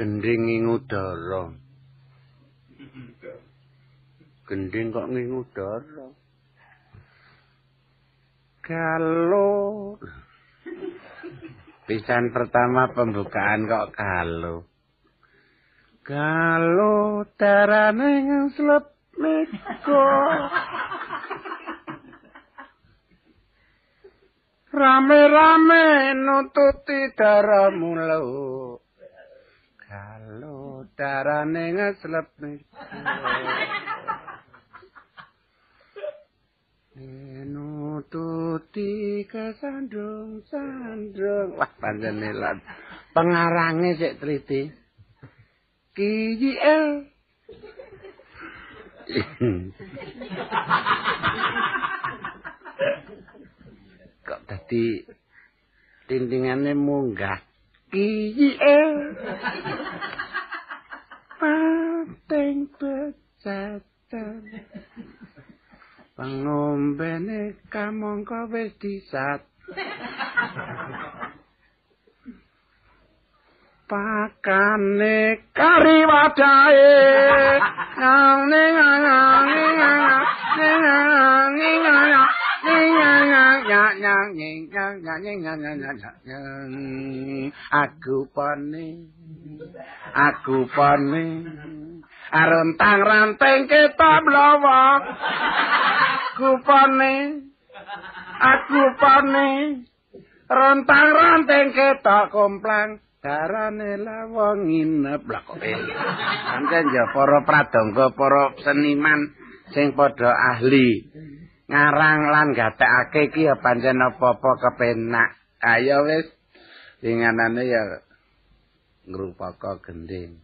Gending kok ngingu dara. Kalau pisan pertama pembukaan kok kalau kalau darane ngeslep meko rame-rame nututi daramu darane ngeslep meko nututi kesandung sandung wah panjene lan. Pengarange sik triti. KJL kok tadi tintingannya munggah? KJL Panteng becatan Pengombene kamongko wis disat. Pakane kari wadahe. Nang ning nang ning nang ning nang ning nang ning nang ning aku pone aku pone arontang ranteng ketab lawa aku pone aku pone rontang ranteng ketok komplang. Darane lawang nginep. Lah kok pancen ya para pradangga para seniman sing padha ahli ngarang lan gatekake iki ya pancen apa-apa kepenak. Ayo wis. Dinganane ya ngrupaka gending.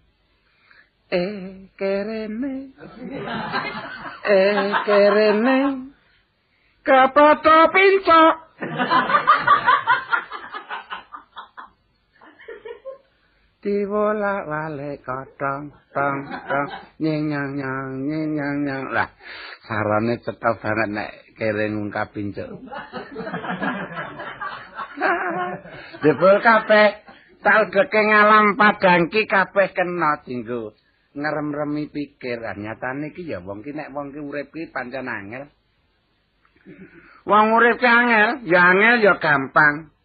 Eh kerene. Eh kerene. Kapato pincok. Diwola wale kotong tong tong. Nying nyang nying nyang nyang lah sarane cetha banget nek kere ngungkapin cuk. Jebul kabeh. Tak ngalam padangki kabeh kena dinggo ngerem-remi pikiran nyatane iki ya wong ki nek wong ki urip ki pancen angel. Wong urip ki angel ya angel ya gampang.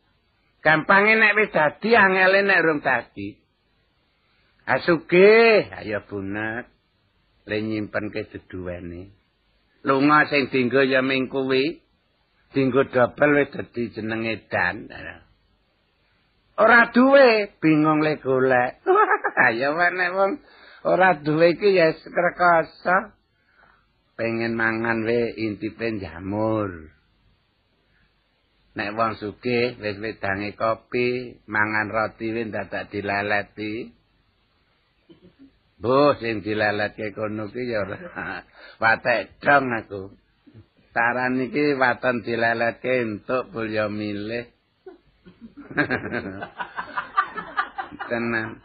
Gampange nek wis dadi angele nek rung dadi. Asuge, ayo bunak. Le nyimpen ke deduwene. Lunga sing dinggo ya ming kuwi. Dinggo dobel wis dadi jenenge dan. Ora duwe, bingung le golek. ayo nek wong ora duwe iki ya krekoso. Pengen mangan we intipe jamur. Nek wong sugih wis wedange kopi, mangan roti we dadak dileleti. Boh sing dileletke kono ki ya ora. Watek dong aku. Saran iki waton dileletke entuk bulya milih. Tenan.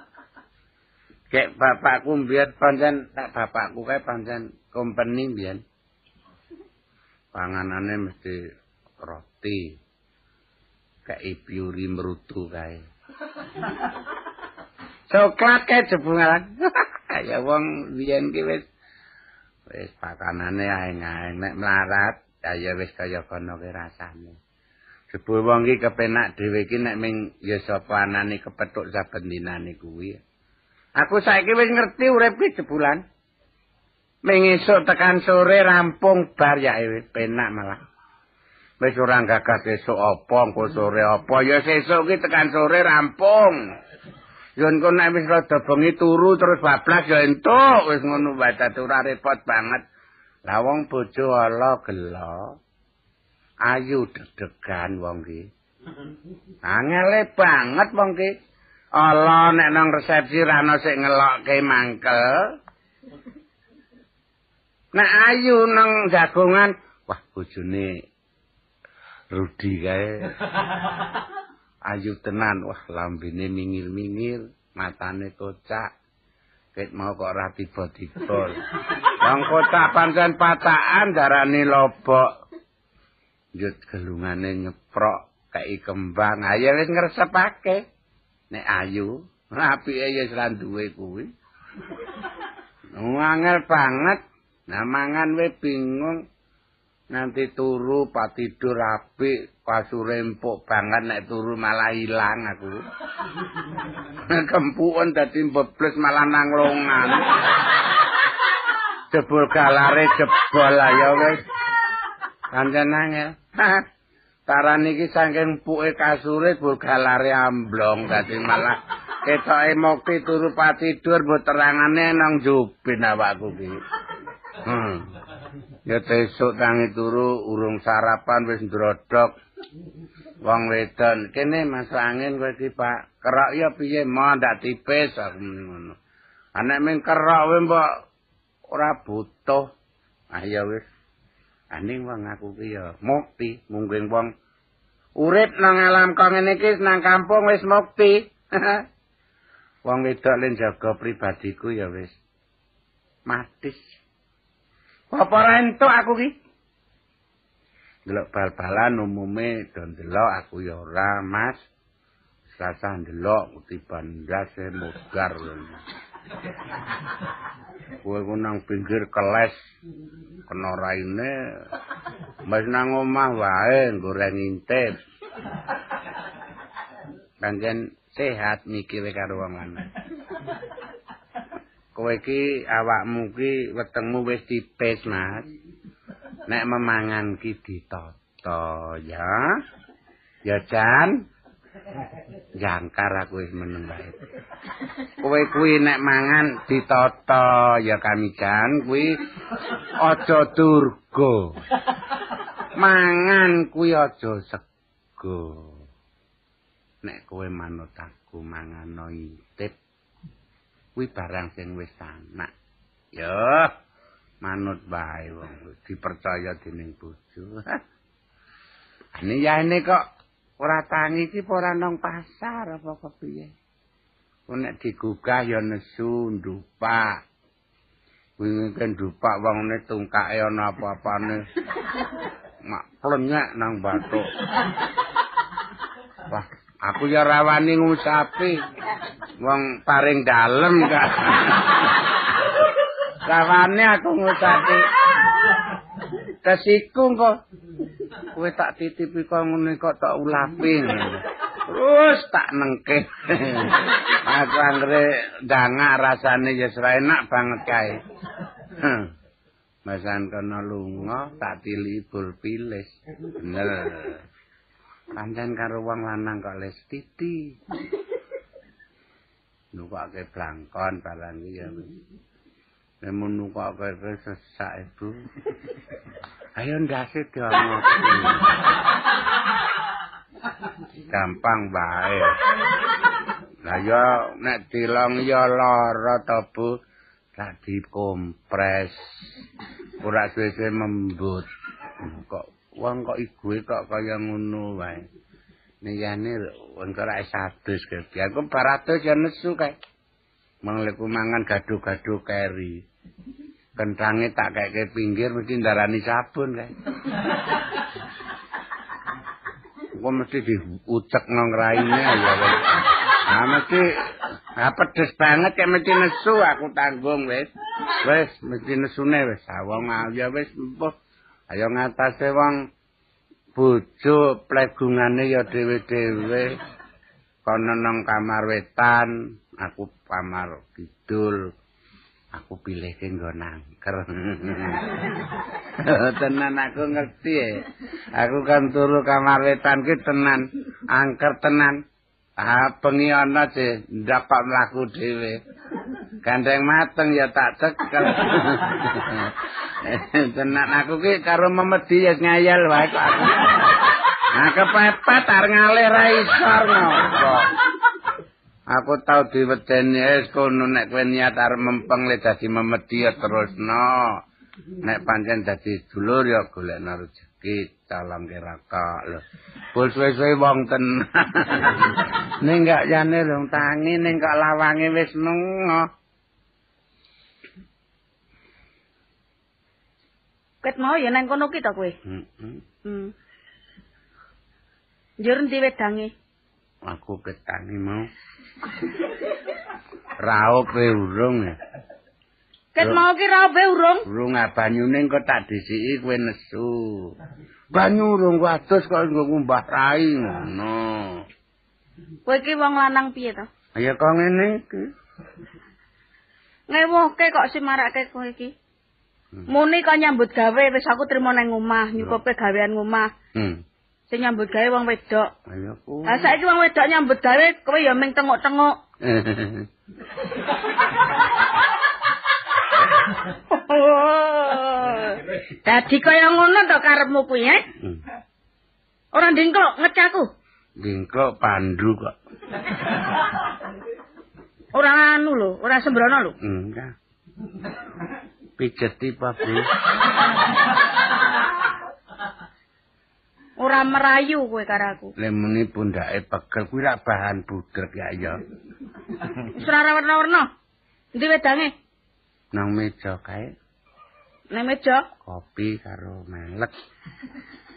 Kek bapakku mbiyen pancen tak bapakku kae pancen kompeni mbiyen. Panganane mesti roti. Kek ipiuri merutu kae. Coklat kae jebungan. Kaya wong biyen ki wis wis pakanane aeng-aeng nek mlarat kaya wis kaya kono ki rasane. Jebul wong ki kepenak dhewe ki nek ming ya sapa anane kepethuk saben dinane kuwi. Aku saiki wis ngerti urip ki jebulan. Ming esuk tekan sore rampung bar ya wis penak malah. Wis ora gagas esuk apa engko sore apa. Ya sesuk ki tekan sore rampung Yen kok nek wis rada bengi turu terus bablas ya entuk wis ngono wae ora repot banget. Lah wong bojo ala gelo. Ayu dedegan wong ki. Angele banget wong ki. Ala nek nang resepsi ra ono sik ngelokke mangkel. Nek ayu nang jagongan, wah bojone Rudi kae. ayu tenan wah lambene mingir-mingir matane kocak. Ket mau kok ora tiba-tiba wong kocak pancen patakan darane lobok. Njut gelungane nyeprok kai kembang. Ayo wis ngresepake. Nek ayu apike ya wis ra duwe kuwi. Angel banget. Nah mangan we bingung. Nanti turu pak tidur apik, kasure empuk banget nek turu malah ilang aku. Kempuan dadi bebles malah nang longan. Jebul galare jebol ya wis. Pancen angel. Taran iki saking empuke kasure bul galare amblong dadi malah ketoke mokti turu pak tidur mbok terangane nang jubin awakku iki. Hmm. Ya besok tangi turu urung sarapan wis ndrodok. Wong wedon, kene Mas Angin kowe iki Pak. Kerok ya piye mo ndak tipis aku ngono. Anek men kerok wae mbok ora butuh. Ah ya wis. Aning wong aku ki ya mukti mungkin wong urip nang alam kok ngene iki nang kampung wis mukti. wong wedok len jaga pribadiku ya wis. Matis. Apa ora entuk aku ki? Delok bal-balan umume do ndelok aku ya ora, Mas. Sasa ndelok utiban ndase mugar. Kowe ku nang pinggir keles kena raine. Mas nang omah wae goreng intip. Pancen sehat mikire karo wong lanang. Kowe iki awakmu ki wetengmu wis tipis Mas. Nek memangan ki ditata ya. Ya Jan. Jangkar aku wis meneng bae kowe kuwi nek mangan ditata ya kami Jan kuwi aja durga. Mangan kuwi aja sego nek kowe manut aku mangan intip kuwi barang sing wis anak. Ya, manut bae wong dipercaya dening bojo. Ane ya ini kok ora tangi iki ora nang pasar apa kepiye? Nek digugah ya nesu ndupak. Wingi kan ndupak wong ne tungkake ana apa-apane. Mak plenyek nang bathuk. Wah, aku ya rawani ngusapi. Wong paring dalem kak. Kawane aku ngucapke kesiku kok kowe tak titipi kok ngene kok tak ulapi. Terus tak nengke. aku anggere dangak rasane ya enak banget kae. Masan kono lunga tak tilibul pilis. Bener. Pancen karo wong lanang kok les titi. Nukake blangkon barang iki ya. Nemun nukake sesak ibu. Ayo ndase diono. Gampang bae. Lah ya nek dilong ya lara to Bu. Tak dikompres. Ora suwe-suwe membut. Kok wong kok ibu kok kaya ngono wae. Niyane ora sadus gedhe. Aku baratus ya nesu kae. Mangleku mangan gaduh-gaduh keri. Kentange tak keke pinggir mesti ndarani sabun kae. Kok mesti diucek nang raine ya. Ah mesti ah pedes banget kayak mesti nesu aku tanggung wis. Wis mesti nesune wis. Ah wong ya wis empuh. Ayo ngatasi wong bojo plegungane ya dhewe-dhewe. Kono nang kamar wetan aku kamar kidul aku pilih ke nggon angker tenan aku ngerti ya aku kan turu kamar wetan ki tenan angker tenan ah bengi ana sih kok mlaku dhewe. Gandeng mateng ya tak cekel tenan aku ki karo memedi ya ngayal wae kok. Aku nah kepepet arep ngalih ra isor aku tau diwedeni es kono nek kowe niat arep mempeng le dadi memedi ya terusno. Nek pancen dadi dulur ya golekno rezeki calon keraka lho bul suwe-suwe wong ten ning gak jane dong tangi ning kok lawange wis mengo Ket mau ya nang kono ki to kowe. Heeh. Hmm. Njur ndi wedange? Aku ketangi mau. Raup urung ya. Ket mau ki rabe urung. Urung ah, banyune kok tak disiki kowe nesu. Banyu urung wadus kok nggo ngumbah rai ngono. Kowe iki wong lanang piye to? Ya kok ngene iki. Ngewohke kok simarake kowe iki. Hmm. Muni kok nyambut gawe wis aku trimo nang omah, nyukupe gawean omah. Hmm. Sing nyambut gawe wong wedok. Ayo ku. Lah saiki wong wedok nyambut gawe kowe ya ming tengok-tengok. Dadi kaya ngono to karepmu kuwi, eh? Hmm. Ora ndingklok ngecaku. Ndingklok pandu kok. Ora anu lho, ora sembrono lho. Enggak. Pijeti Pak Bu. Ora merayu kowe karo aku. Lemuni pundake pegel kuwi rak bahan budrek ya ya. Wis ora warna-warna. Endi wedange? Nang meja kae. Nang meja? Kopi karo melek.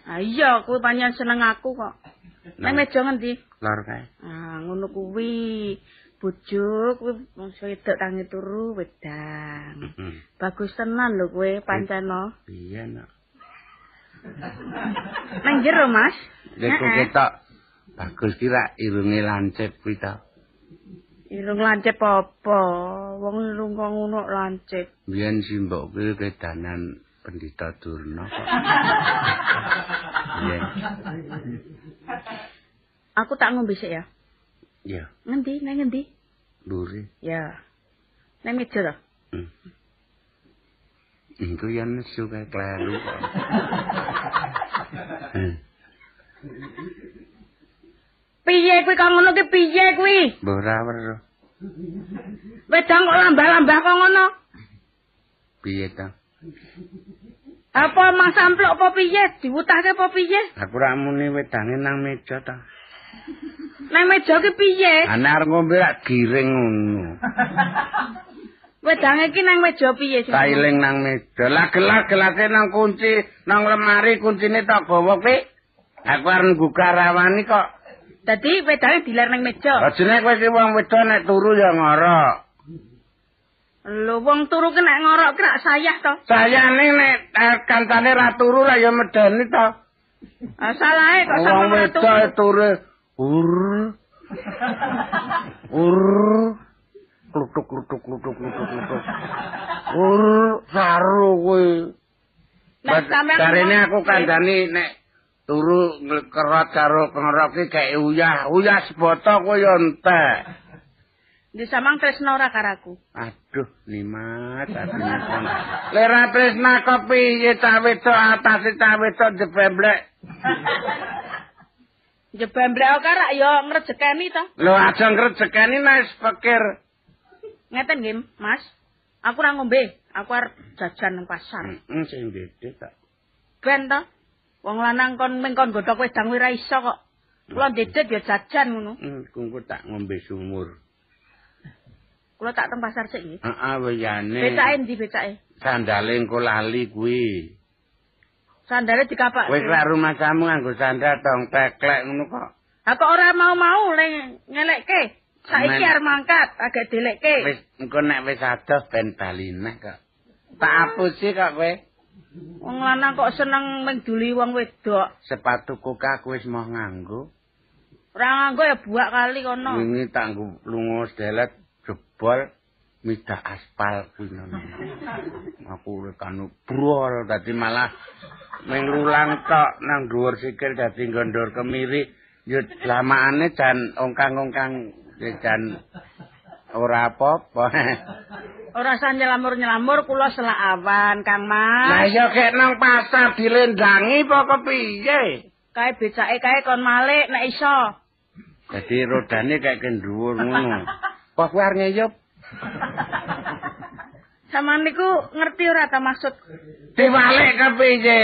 Ah iya, kuwi panjenengan seneng aku kok. Nang meja ngendi? Lor kae. Ah, ngono kuwi. Bujuk kuwi wong wedok tangi turu wedang. Bagus tenan lho kowe panceno. Iya, Nak. Nang jero, Mas. Lek ketok bagus ki rak irunge lancip kuwi ta. Irung lancip apa? Wong irung kok ngono lancip. Biyen si mbok kuwi kedanan pendeta Durna kok. Iya. Aku tak ngombe sik ya. Iya. Ngendi? Nang ngendi? Luri. Ya. Nang meja ta? Hmm. Iku yen nesu kae kleru kok. Piye kuwi kok ngono ki piye kuwi? Ora weruh. Wedang kok lambah-lambah kok ngono? Piye ta? Apa mang samplok apa piye? Diwutahke apa piye? Aku ra muni wedange nang meja ta. Nang meja ki piye? Ana arep ngombe rak giring ngono. Wedange iki nang meja piye sih? Kailing nang meja. Lah gelas-gelase nang kunci, nang lemari kuncine tak gawa ki. Aku arep buka rawani kok. Dadi wedange dilar nang meja. Ajene kowe iki wong wedok nek turu ya ngorok. Lho wong turu ki nek ngorok ki rak sayah to. Sayane nek eh, kancane ra turu lah ya medeni to. Ah salahe kok sampe wong wedok turu. Ur. Ur. klutuk klutuk klutuk klutuk klutuk. Ur saru kowe. Karene aku kandhani nek turu kerot karo pengerok iki kae uyah, uyah seboto kowe yo entek. Di samang tresno ora karaku. Aduh, limat adine. Lera tresna kok piye cawe to atas cawe to jebemblek. Jebemblek kok ora yo ngrejekeni to. Lho aja ngrejekeni nek pikir Ngeten nggih, Mas. Aku ora ngombe, aku arep jajan nang pasar. Heeh, sing gedhe tak. Ben to. Wong lanang kon ming kon godhok wedang ora iso kok. Kula dedet ya jajan ngono. Heeh, hmm, kungku tak ngombe sumur. Kula tak teng pasar sik nggih. Heeh, weyane. Becake ndi becake? Sandale engko lali kuwi. Sandale dikapak. Kowe kira rumah kamu nganggo sandal tong teklek ngono kok. Ha kok ora mau-mau le ngelekke? Saiki arep mangkat, agak dilekke. Wis engko nek wis adoh ben balineh kok. Tak apusi kok kowe. Wong lanang kok seneng menduli wong wedok. Sepatu kuka aku wis mau nganggo. Ora nganggo ya buak kali kono. Wingi tak nggo lunga sedelet jebol midak aspal kuwi ngono. Aku kanu brol dadi malah menglulang tok nang dhuwur sikil dadi gondor kemiri. Yo lamaane jan ongkang-ongkang Jan ora apa-apa. ora usah nyelamur-nyelamur kula selak awan, Kang Mas. Lah ya kek nang pasar dilendangi apa kepiye? Kae becake kae kon malik nek iso. Dadi rodane kayak kendhuwur ngono. Kok kuwi arep ngeyup? Saman niku ngerti ora ta maksud diwalik kepiye?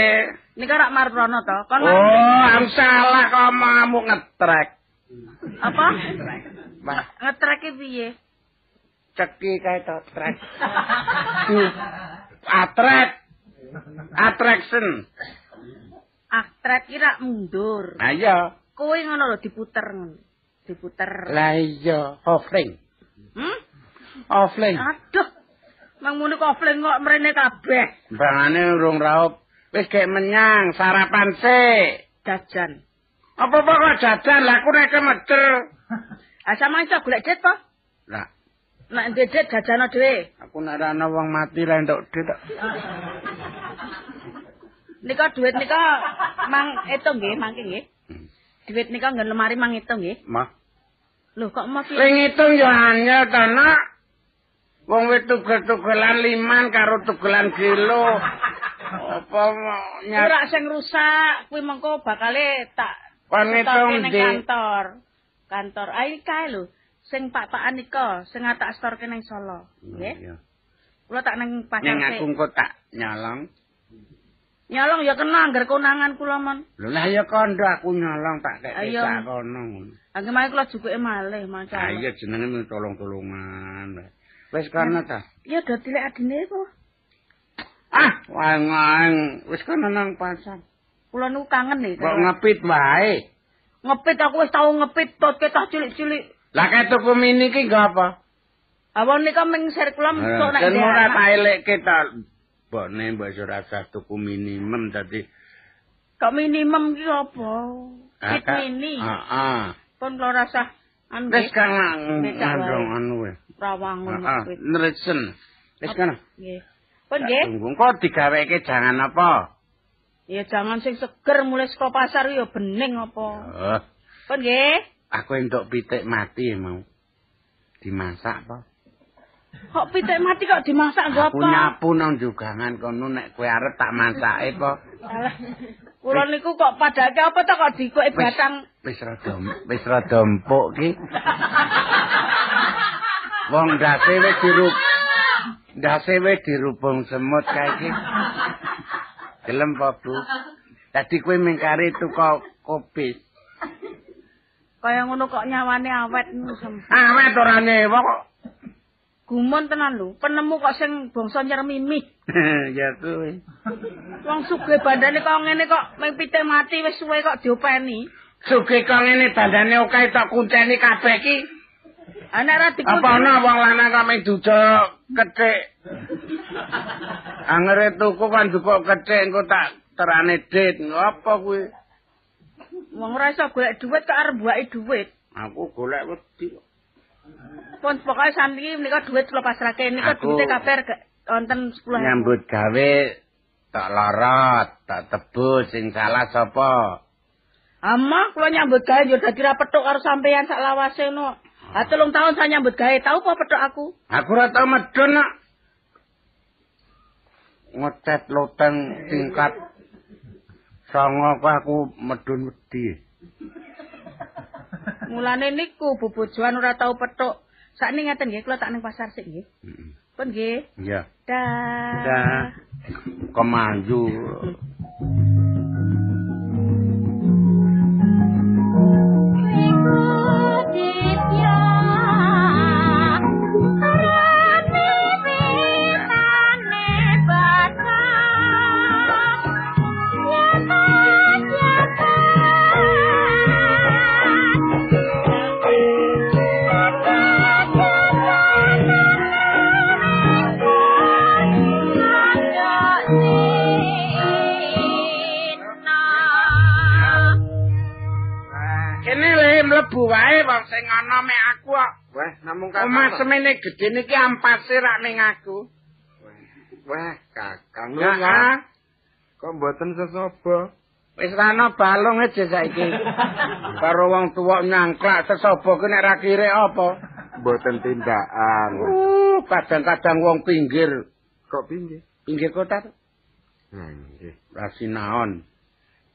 Nika rak marprono to. Kon Oh, am salah kok mau ngetrek. Apa? Mbah, ngetrek piye? Ceki kae to trek. Atrek. Attraction. Atrek kira mundur. Ha iya. Kowe ngono lho diputer ngono. Diputer. Lah iya, offering. Hmm? Offering. Aduh. Mang muni kofling kok mrene kabeh. Bangane urung raup. Wis gek menyang sarapan sik. Jajan. Apa-apa kok jajan lah aku nek meter. Ah sama iso golek dit to? Lah, Nek ndek dit jajano dhewe. aku nek ana wong mati lah entuk dit. kok. Nika duit nika mang etung nggih, mangke nggih. Duit nika nggen lemari mang etung nggih. Mah, Lho kok piye? sing ngitung yo anyel to, Nak. Wong wis tugel-tugelan liman karo tugelan kilo. Apa nyat Ora sing rusak, kuwi mengko bakale tak Kon setorke ngitung ning di kantor. Kantor. Ai kae lho. Sing pak-pakan nika sing tak storke ning Solo. Nggih. Kula tak ning pasar. Ning sik. aku engko tak nyolong. Nyolong ya kena anggar konangan kula mon. Lho lah ya kondo aku nyolong tak kek tak kono. Angger mae kula jukuke malih Ah maca. iya jenenge tolong-tolongan. Wis kono ta. Ya do dilek adine kok. Ah, wangan wis kono nang pasar. Kula niku kangen nih. Kok ngepit wae. ngepit aku wis tau ngepit tot ketah cilik-cilik. Lah kaya tuku mini ki nggo apa? Awon nika ming sirkulam sok nek Kan ora tak elekke ta. Bone mbok ora usah tuku minimum dadi Kok minimum ki apa? Kit Kak, mini. Heeh. Pun kula rasa anu Wis kan wae. ngandung anu wis. rawangun Heeh, ngepit. nresen. Wis kan. Nggih. Pun nggih. Tunggu kok digaweke jangan apa? Ya jangan sing seger mulai saka pasar ya bening apa. Oh, Pun nggih. Aku entuk pitik mati mau. Dimasak apa? Kok pitik mati kok dimasak nggo Aku apa? nyapu nang jugangan kono nek kowe arep tak masake apa? Kula niku kok padake apa to kok dikoke batang Wis rada wis rada empuk ki. Wong ndase wis dirup ndase wis dirubung semut kae iki. Gelem apa, Bu? Dadi kowe mengkari tuku kopi. Kaya ngono kok nyawane awet. Awet ora nyewa kok. Gumun tenan lho, penemu kok sing bangsa nyermimi. ya kowe. Wong sugih bandane kok ngene kok ming pitik mati wis suwe kok diopeni. Sugih kok ngene dandane oke tak kunceni kabeh ki. Ana ora dikunci. Apa ana wong lanang kok ming duduk kecik. Angere tuku kan dukuk kecik engko tak terane dit. Apa kuwi? Wong ora iso golek dhuwit kok arep buake dhuwit. Aku golek wedi. kok. Pun pokoke saniki menika dhuwit kula pasrahke nika dhuwite ge- wonten 10.000. Nyambut gawe tak lorot, tak tebus sing salah sapa? Ama kula nyambut gawe yo dadi ra petuk karo sampeyan sak lawase ngono. Ha telung tahun saya nyambut gawe, tau apa petuk aku? Aku ora tau medun nak. Ngecat loteng tingkat songo kok aku medun wedi. Mulane niku bobojoan ora tau petuk. Sakniki ngeten nggih, kula tak ning pasar sik nggih. Heeh. Pun nggih. Iya. Dah. Dah. Kemanju. sing ana mek aku kok. Wah, namung Omah semene gedhe niki ampase rak ning aku. Wah, kakang Enggak, ya. Kok mboten sesaba? Wis ana balung aja saiki. Karo wong tuwa nyangklak sesaba ki nek ra kire apa? Mboten tindakan. Uh, kadang-kadang wong pinggir, Kok pinggir? pinggir kota. Nah, nggih. ra sinaon.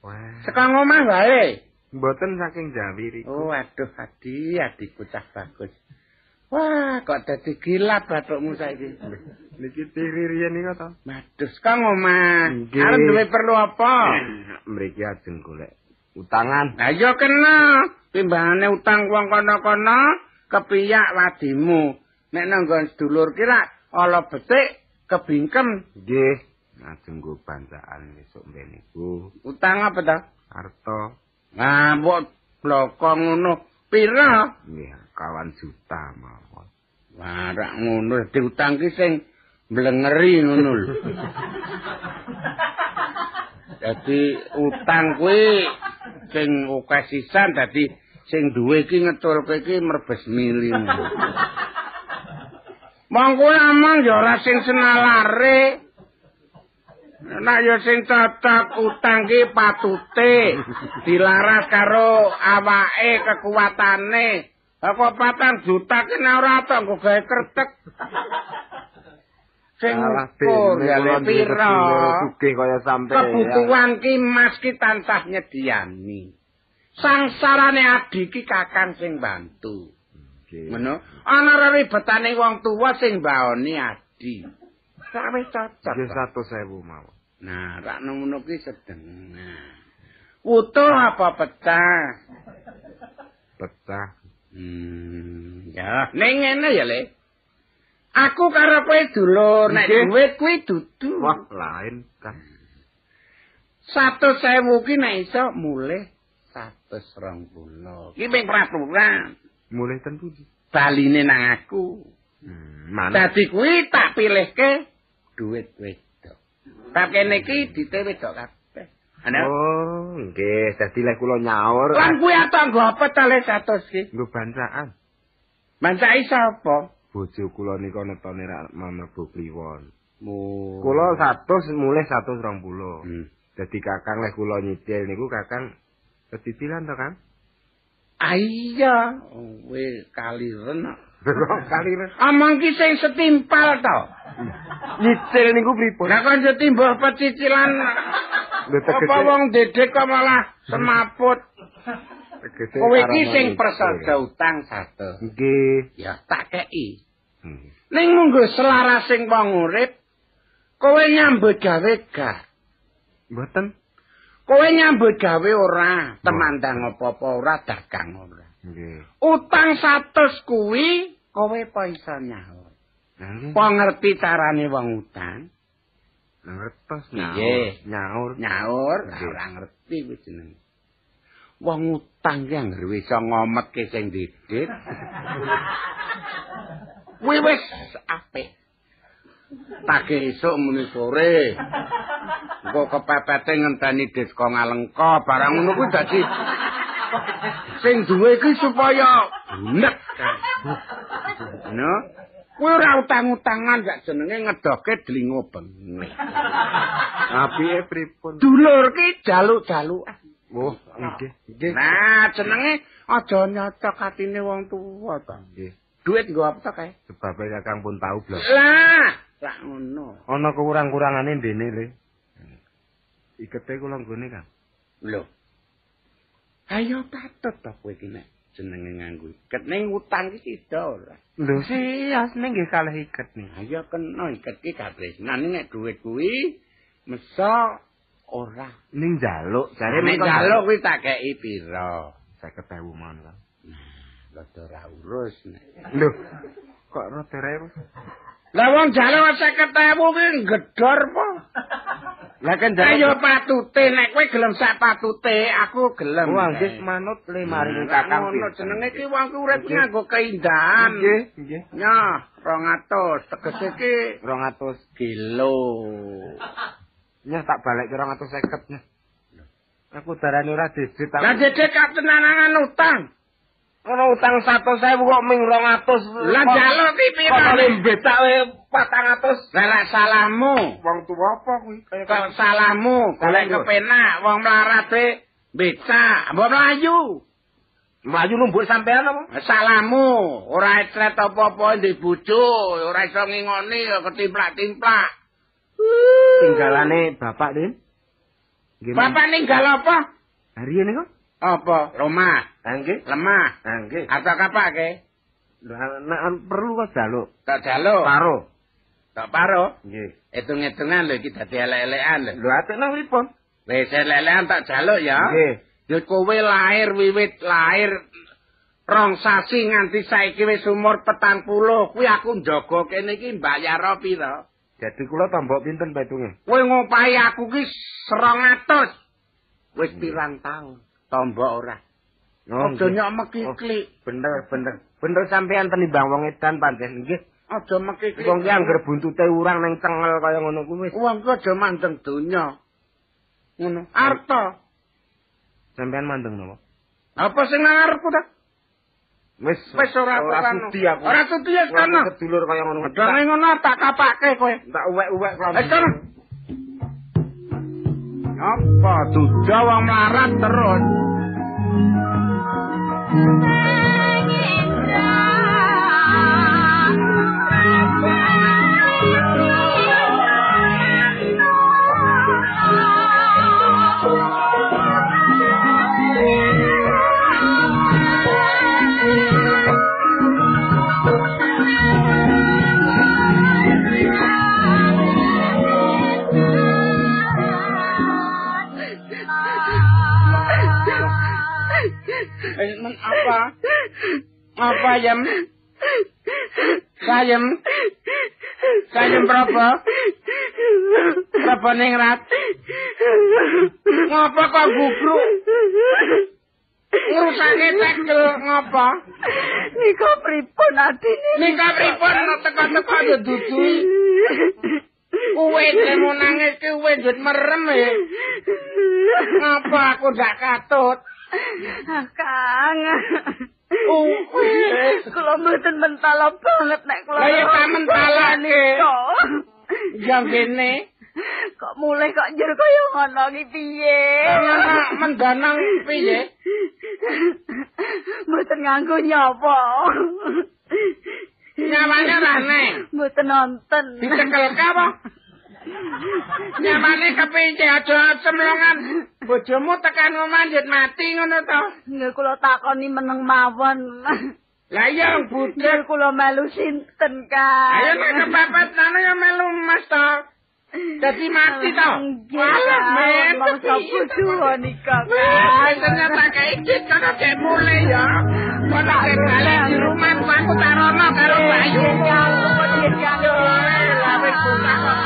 Wah, Sekang omah wae. Mboten saking Jawi riku. Oh, aduh, adi, adikku cah bagus. Wah, kok dadi gila bathukmu saiki. Niki tiri riyen niku to. Madus kang omah. Nggih. Arep duwe perlu apa? Mriki ajeng golek utangan. Ayo kena. Timbangane utang wong kono-kono kepiyak wadimu. Nek nang nggon sedulur kira ala betik kebingkem. Nggih. Ajeng go bancaan besok mben niku. Utang apa ta? Harta Nah, mbok blokong ngono. Pira? nggih kawan juta mawon. Wah, rak ngono diutang ki sing Blengeri ngono lho. Dadi utang kuwi sing akeh sisan dadi sing duwe iki ngetulke iki merbes mili. Monggo amang ya ora sing senalare. Nek ya sing cocok utang ki patute dilaras karo awake kekuatane. Apa patang juta ki ora tok nggo gawe kretek. Sing kur ya pira. Sugih kaya sampe. Kebutuhan ki Mas ki tansah nyediani. Sangsarane adi ki kakang sing bantu. Ngono. Ana ribetane wong tuwa sing mbaoni adi. Sak wis cocok. Nggih 100.000 mawon. Nah, rak ngono ki sedeng. Nah. Utuh apa pecah? Pecah. Hmm, ya, ning ngene ya, Le. Aku karo kowe dulur, nek duit kuwi dudu. Wah, lain kan. 100.000 ki nek iso mulih 120. Ki ping peraturan. Mulih ten pundi? Baline nang aku. Hmm, mana? Dadi kuwi tak pilihke duit wedok. Tak kene iki dite wedok kabeh. Oh, nggih, dadi lek kula nyaur. Lan kuwi atok nggo apa ta le 100 ki? Nggo bancaan. Mancai sapa? Bojo kula nika netone ra mamlebu kliwon. Mu. Kula 100 mulih 120. Hmm. Dadi kakang lek kula nyicil niku kakang ketitilan to, Kang? Ah iya, kowe kaliren. Kaliren. Amang ki sing setimpal to. Nyicil niku pripun? Lah kok setimbal pecicilan apa wong dedek kok malah semaput. Kowe iki sing prasaja utang satu. Nggih. Ya tak kei. Hmm. Ning munggo selarasing wong urip, kowe nyambut gawe gak. Mboten. Kowe nyambut gawe ora, temandang apa-apa ora, dagang ora. Nggih. Utang 100 kuwi kowe apa iso nyaur? Lah nggih. Apa ngerti carane wong utang? Ngertos Nggih. nyaur. Nyaur. Nyaur Nggih. ora ngerti kuwi jeneng. Wong utang ki anggere iso ngometke sing didit. Kuwi wis apik. Pagi esuk muni sore. Engko kepepete ngenteni disko ngalengka barang ngono kuwi dadi sing duwe iki supaya bunek. No? Kuwi ora utang-utangan gak jenenge ngedoke delingo bengi. Apike pripun? Dulur ki jaluk-jalukan. Oh, nggih. Nggih. Nah, jenenge aja nyocok atine wong tuwa to. Nggih. Duit nggo apa to kae? Sebab kakang pun tahu blok. Lah, lah ngono. Ana kekurang-kurangane dene le. Ikete kula nggone kan. Lho. Ayo patut to kowe iki nek jenenge nganggo iket ning utang iki sida ora. Lho siasne nggih kalih iket nih. Ayo kena iket iki kabresnan nek duit kuwi mesa ora. Ning jaluk, jare Nek mengko jaluk kuwi tak kei pira? 50.000 mawon kan. Rada ora urus nek. Lho, kok rada rewe? Lah wong jaluk 50.000 kuwi gedor po. Lah kan Ayo patute nek kowe gelem sak patute, aku gelem. Wah, nggih manut le maring Hmm, kakang ngono pinten. jenenge ki wong ki urip nganggo keindahan. Nggih, nggih. Nyah, 200 tegese ki 200. kilo. Nyah tak balik ke 250 nyah. Aku darane ora disit Lah tak. dede katenangan utang. Ono utang 100.000 kok ming 200. Lah jaluk ki Kok pira? betak we 400. Lah lek salahmu, Wong tuwa apa kuwi? Kok salahmu, golek kepenak wong melarat e becak, mbok mlayu. Mlayu numbuk sampean apa? Salahmu, ora etret apa-apa ndek bojo, ora iso ngingoni ya ketimplak-timplak. Tinggalane bapak, Din. Bapak ninggal apa? hari ini kok? Apa? Rumah, Ah nggih. lemah, Ah nggih. atau kapake? Lah nek perlu kok jaluk. Tak jaluk, Paro. tak paro. Nggih. Hitung-hitungan lho iki dadi elek-elekan lho. Lho atik nang pripun? Wis elek-elekan tak jaluk ya. Nggih. Ya kowe lahir wiwit lahir rong sasi nganti saiki wis umur petang puluh. Kuwi aku njaga kene iki mbayar pira? Jadi kula tambok pinten petunge? Kowe ngopahi aku ki 200. Wis pirang taun tombok ora. Oh, Aja nggih. nyok mekiklik. Bener, bener. Bener sampean tenimbang wong edan pancen nggih. aja mekik. Wong ki anggar buntute urang ning cengel kaya ngono kuwi wis. Wong ku aja mandeng donya. Ngono. Arta. Sampeyan mandeng napa? Apa sing nang arepku ta? Wis Wis ora sudi aku. Ora sudi ya kono. Sedulur kaya ngono. Dene ngono tak kapake kowe. Tak uwek-uwek klambi. Eh kono. Apa duda wong melarat terus. Apa? Apa yam? Sayem. Sayem berapa? Berapa ning rat? Ngapa kok gugruk? Ngrusake tekel ngapa? Nika pripun adine? Nika pripun teko-teko yo dudu. Kuwe demo nangis kuwe merem e. Ngapa aku gak katut? Kang. Wis. Kula mboten mentala banget nek kula. Lah ya tak mentalake. Kok? Yang kene. Kok mulai kok njur kaya ngono iki piye? Ngono mendanang piye? Mboten nganggo nyapa. Nyawane rane. Mboten nonton. Dicekel ka apa? Nyawane kepince aja semlongan. Bojomu tekan omah njut mati ngono to. Nggih kula takoni meneng mawon. Lah iya budek. kula melu sinten, Kang? Ayo nek kepepet nang yo melu Mas to. Dadi mati to. Walah men. Mangsa bojo nika, ternyata kayak gitu kono cek mulai ya. Kono cek balik di rumah aku tarono karo Bayu. Yo, lah wis buka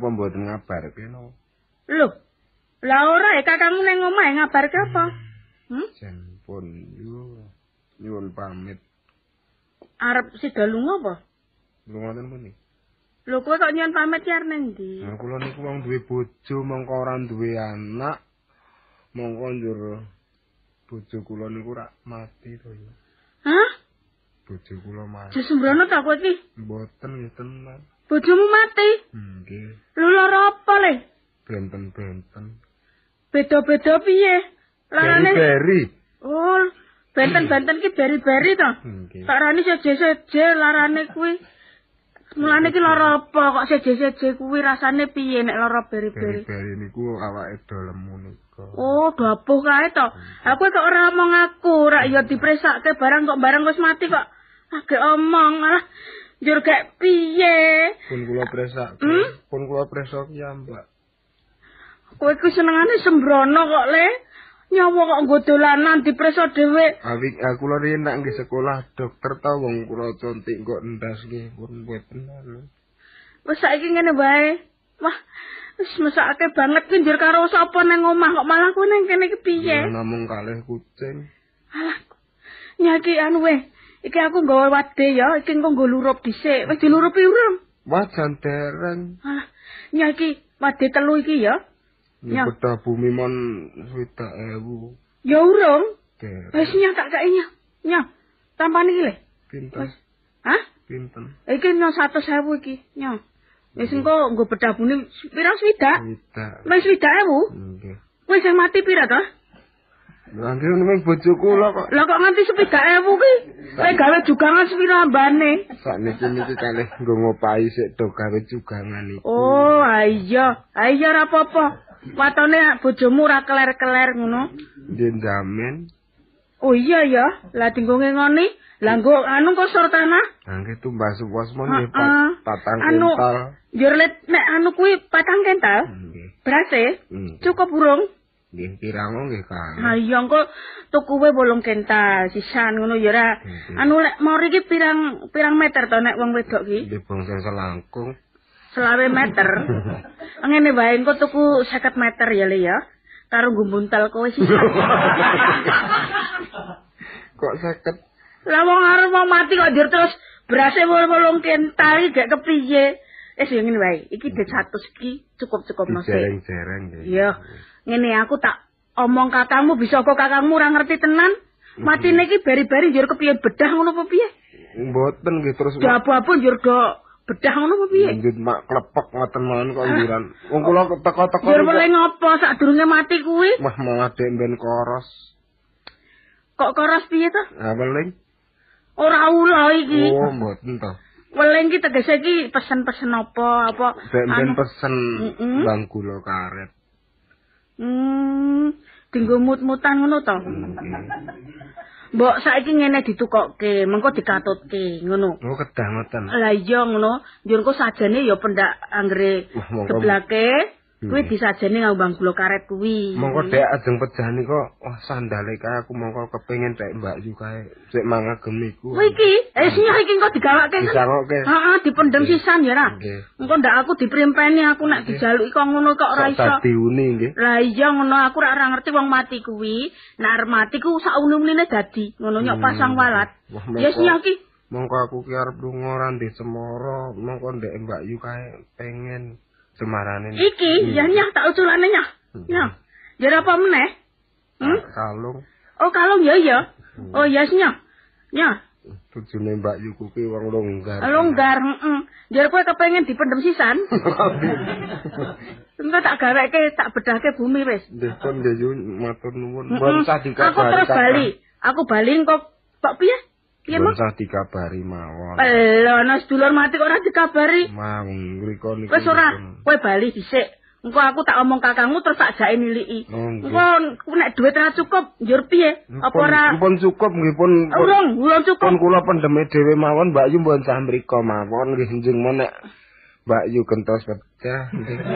napa mboten ngabarke no? Lho. Lah ora ya kakangmu nang omah ya ngabarke apa? Hmm? Jen pun yu nyuwun pamit. Arep sida lunga apa? Lungaten puni. Lho kowe kok nyon pamit ya nang ndi? Nah, kula niku wong duwe bojo mongko ora duwe anak. Mongko njur bojo kula niku rak mati to ya. Hah? Bojo kula mati. Jusembrono ta kowe iki? Mboten nggih tenan. Bojomu mati. Nggih, Lho lara apa, Le? benten-benten. Beda-beda piye? Larane Beri. Oh, benten-benten ki beri-beri to. Nggih. Sarane seje-seje larane kuwi. Mulane ki lara apa kok seje-seje kuwi rasane piye nek lara beri-beri? Beri-beri niku awake dolem nika. Oh, dapuh kae to. Aku kok ora omong aku, rak ya dipresakke barang kok barang wis mati kok. Age omong ah. Njur gek piye? Pun kula presak. Hmm? Pun kula presak ya, Mbak. Kowe ku senengane sembrono kok, Le. Nyawa kok nggo dolanan dipreso dhewe. Awik aku lho riyen nak nggih sekolah dokter ta wong kula contik kok endas nggih pun mboten. Wes saiki ngene wae. Wah, wis mesake banget ki njur karo sapa nang omah kok malah kowe nang kene ki piye? Ya, namung kalih kucing. Alah. Nyaki anu weh. Iki aku nggawa wade ya, iki engko nggo lurup dhisik. Wis dilurupi urung? Wah jan dereng. Alah. Nyaki wade telu iki ya. Ya. Nyebeda bumi mon swidak ewu. Ya urung. Wis nyah tak nyah. Nyah. Tampan iki le. Pinten? Hah? Pinten? Iki nyah 100.000 iki. Nyah. Wis engko nggo bedah buni pira swidak? Swidak. Wis swidak ewu. Nggih. Wis sing mati pira to? Lha nggih nemeng bojo kula kok. Lah kok nganti sepidak ewu ki? Kowe gawe jugangan sepira ambane? Sakniki niki kalih nggo ngopahi sik do gawe jugangan iki. Oh, ah iya. Iya ora apa-apa. Watone bojomu ora keler-keler ngono. Nggih jamin. Oh iya ya. Lah dinggo ngene. Lah nggo anu kok sur tanah. Nggih tumbas suwos mon nggih pat- patang Anu- kental. Njur let nek anu kuwi patang kental. Nggih. Berase? Hmm. Cukup burung. Nggih kirang nggih kan. Ha iya engko tuku bolong kental sisan ngono ya ora. Anu lek mau iki pirang pirang meter to nek wong wedok ki? Nggih bangsa selangkung. selawe meter. Ngene wae engko tuku 50 meter ya le ya. Karo gumbuntal kowe sih. Kok seket Lah wong arep mau mati kok njur terus berase wolong kental iki gak kepiye. Eh sing ngene wae, iki det 100 iki cukup-cukup nasi. jereng-jereng. Iya. Ngene aku tak omong kakangmu bisa kok kakangmu ora ngerti tenan. Mati niki beri-beri njur kepiye bedah ngono apa piye? Mboten nggih terus Dabu-abu njur do bedah ngono apa piye? Lanjut mak klepek ngoten mawon kok njuran. Wong kula teko-teko Njur mulai ngopo sadurunge mati kuwi? Wah malah dek ben koros. Kok koros piye to? Ah weling. Ora ula iki. Oh mboten to. Weling ki tegese iki pesen-pesen apa apa Ben ben anu- pesen bang gula karet. Hmm, dinggo mut-mutan ngono to. Mbok saiki ngene ditukokke, mengko dikatutke ngono. Oh kedah ngoten. Lah iya ngono, njur kok sajane ya pendak anggere geblake. Hmm. Kuwi disajane nganggo bang gula karet kuwi. Mongko dek ajeng pejani kok wah sandale kae aku mongko kepengin dek Mbak Yu kae sik mangagem iku. Kuwi iki, eh sing iki kok digawake. Disangokke. Heeh, dipendem sisan ya ra. Engko ndak aku diprimpeni aku nek dijaluki kok ngono kok ora iso. diuni nggih. Lah iya ngono aku ora ora ngerti wong mati kuwi. Nek arep mati ku sak unumline dadi. Ngono nyok Hmm. pasang walat. Ya sing iki. Mongko aku ki arep lunga ora ndek Semoro, mongko ndek Mbak Yu kae pengen semarane. Iki ya nyah tak uculane nyah. Hmm. Nyah. Jar apa meneh? Hmm? Kalung Oh kalung ya ya. Oh ya nyah. Nyah. tujune Mbak Yu kuwi wong longgar. Longgar, heeh. Jar kowe kepengin dipendem sisan. Engko tak gaweke tak bedahke bumi wis. Nggih pun nggih Yu matur nuwun. Mm-mm. Pun sah dikabari. Aku terus bali. Aku bali kok kok piye? Piye Pun mau? dikabari mawon. Lho, ana sedulur mati kok ora dikabari. Mau ngriko niku. Wis ora, pun- kowe bali dhisik. Engko aku tak omong kakangmu terus tak jake niliki. Engko nek dhuwit ora cukup, njur piye? Apa Pun- ora Pun cukup nggih pun. pun- urung, urung Pun cukup. kula pendeme dhewe mawon Mbak Yu mbon sah mriko mawon nggih njeng men nek Mbak Yu gentos nggih.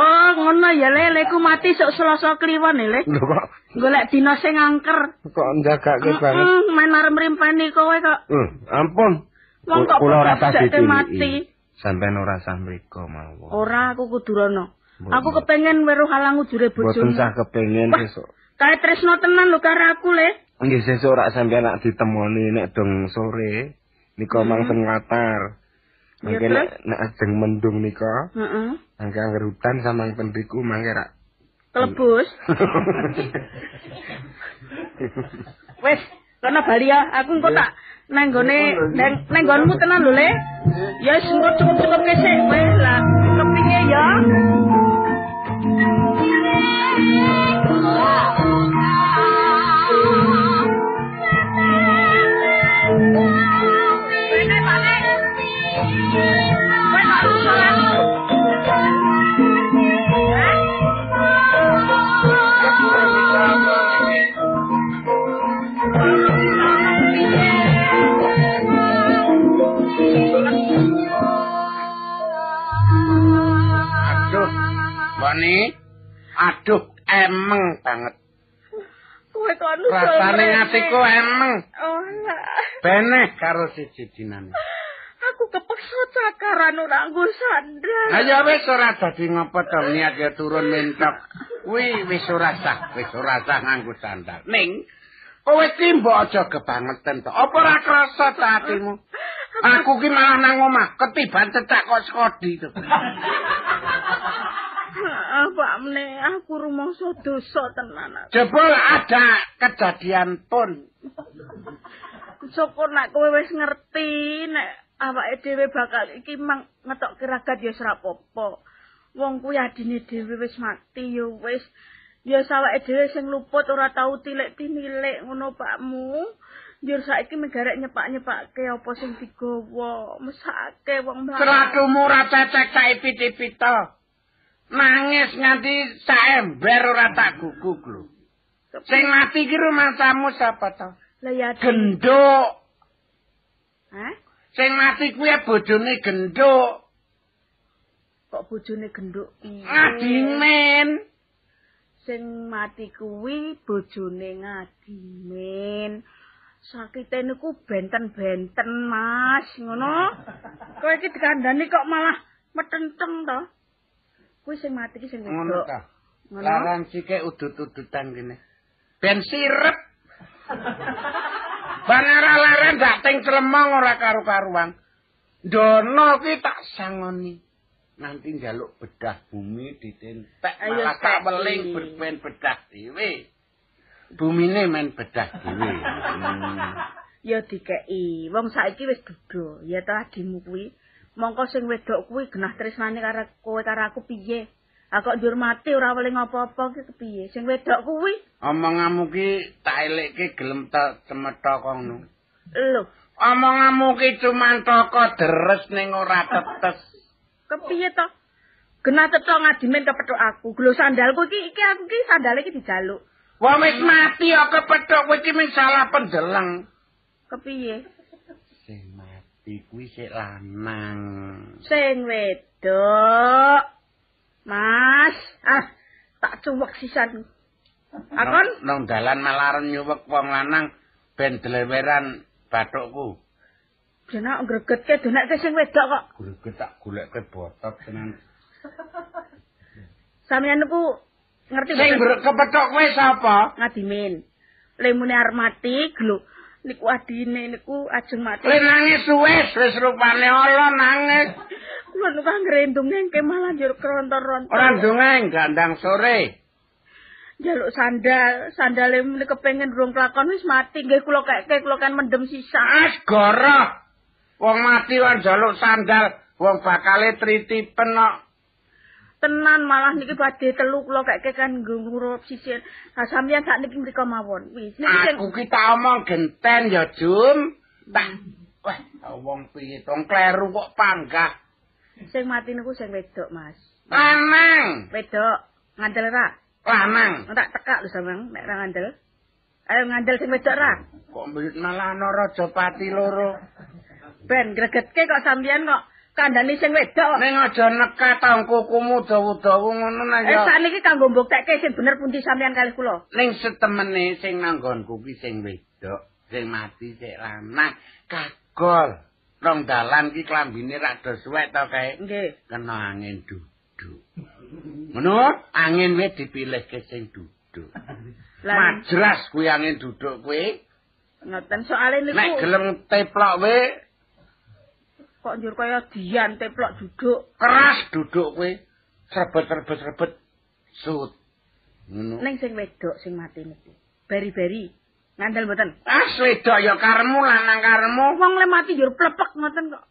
Oh, ngono ya le, leku mati sok Selasa kliwon ya, le. Lho kok Golek dina sing angker. kok njagake banget. Heeh, main arep mrimpeni kowe kok. Hmm, ampun. Wong kok ora ditiliki. mati. Sampeyan ora sah mriko mawon. Ora aku kudu rono. Mboten. Aku kepengen weruh halang ujure Boten bojomu. sah kepengin sesuk. Kae tresno tenan lho karo aku, le. Nggih sesuk rak sampeyan nak ditemoni nek dong sore nika mang teng Qatar. Ya, Mangke terus? nek ajeng mendung nika, Heeh. mangke angger hutan samang pendiku mangke rak. Kelebus. Wes, kono bali ya. Aku engko tak nang gone nang nang nggonmu tenan lho, Le. Ya wis engko cukup-cukup kesik wes lah. Kepinge ya. Bani. Aduh, emeng banget. Kowe nusul. Rasane atiku emeng. Oh lah. Beneh karo siji dinane. Aku kepeksa cakaran ora nggo sandal. Ayo wis ora dadi ngopo to niat ya turun mentok. Kuwi wis ora sah, wis ora sah nganggo sandal. Ning kowe ki mbok aja kebangetan to. Apa ora krasa to atimu? Aku ki malah nang omah ketiban cecak kok skodi to. Apa meneh aku rumangsa dosa tenan. Jebul ada kejadian pun. Syukur nek kowe wis ngerti nek awake dhewe bakal iki mang ngetokke ragat ya ora apa-apa. Wong kuwi adine dhewe wis mati ya wis. Ya sawake dhewe sing luput ora tau tilik-tinilik ngono pakmu. Njur saiki megarek nyepak-nyepakke apa sing digawa, mesake wong mlaku. Seratumu ora cecek sak ipit-ipit to. Nangis nganti saember ora tak guguk lho. Sing mati ki rumasamu sapa to? Lah ya Genduk. Hah? Sing mati kuwi bojone genduk. Kok bojone genduk piye? Ngadimen. Sing mati kuwi bojone ngadimen. Sakite niku benten-benten, Mas, ngono. Kowe iki dikandani kok malah metenteng to. Kuwi sing mati ki sing Ngono ta. Larang sike udut-udutan kene. Ben sirep. Banara laren dak ting clemong ora karu-karuan. Dono ki tak sangoni. Nanti njaluk bedah bumi ditentek malah tak weling berben bedah dhewe. Bumine men bedah dhewe. Hmm. Ya dikeki. Wong saiki wis duda, ya ta adimu kuwi. Mongko sing wedok kuwi genah tresnane karo kowe karo aku piye? Ah kok njur mati ora weling apa-apa ki kepiye? Sing wedok kuwi Omonganmu ki tak elekke gelem ta cemetha kono. lho, Omonganmu ki cuman toko deres ning ora tetes. kepiye to? Genah tetho ngadimen kepethuk aku. Glo sandalku iki iki aku ki sandale iki dijaluk. Wong wis mati kok kepethuk iki mung salah pendeleng. Kepiye? Mati kuwi sik lanang. Sing wedok. Mas, ah tak cuwek sisan. Akon Nang- dalan malah nyuwek wong lanang ben deleweran bathukku. jenak gregetke denekke sing wedok kok. Greget tak goleke botot tenan. Sampeyan niku ngerti Sing kepethuk kowe sapa? ngadimin. Lemune arep mati, glo. Niku adine niku ajeng mati. Le nangis wis wis rupane ala nangis. Kula niku angrendung nengke malah njur krontor-rontor. Ora ndongeng gandang sore. Jaluk sandal, sandale muni kepengin rung kelakon wis mati. Nggih kula keke kula kan mendem sisa. As goroh. Wong mati wan jaluk sandal, wong bakale tritipen kok. Tenan malah niki badhe telu kula keke kan ngurup sisir. Lah sampeyan sak niki mriko mawon. Wis Aku ki tak omong genten ya, Jum. Tak wah, wong piye tong kleru kok panggah. sing mati niku sing wedok, Mas. Lanang, Wedok. Ngandel ra? lanang. Tak tekak lho sampeyan nek ra ngandel. Ayo ngandel sing wedok ra? Kok mbit malah ana raja loro. Ben gregetke kok sampeyan kok kandhani sing wedok. Ning aja nekat tong kukumu dawu-dawu ngono nah Eh ya. sakniki kanggo mbuktekke sing bener pundi sampeyan kalih kula. Ning setemene sing nanggonku ki sing wedok, sing mati sik lanang. Kagol. Rong dalan ki klambine rada suwek to kae. Nggih. Kena angin duduk. Ngono, angin wis dipilihke sing duduk. Majras kuwi angin duduk kuwi. ngoten soalé Nek niku gelem teplok we, kok njur kaya dian teplok duduk. keras duduk kuwi. Serbet-serbet-serbet sut. Ngono. Ning sing wedok sing mati niku. Beri-beri. Ngandel mboten. As wedok ya karemu lanang karemu. Wong le mati njur plepek ngoten kok.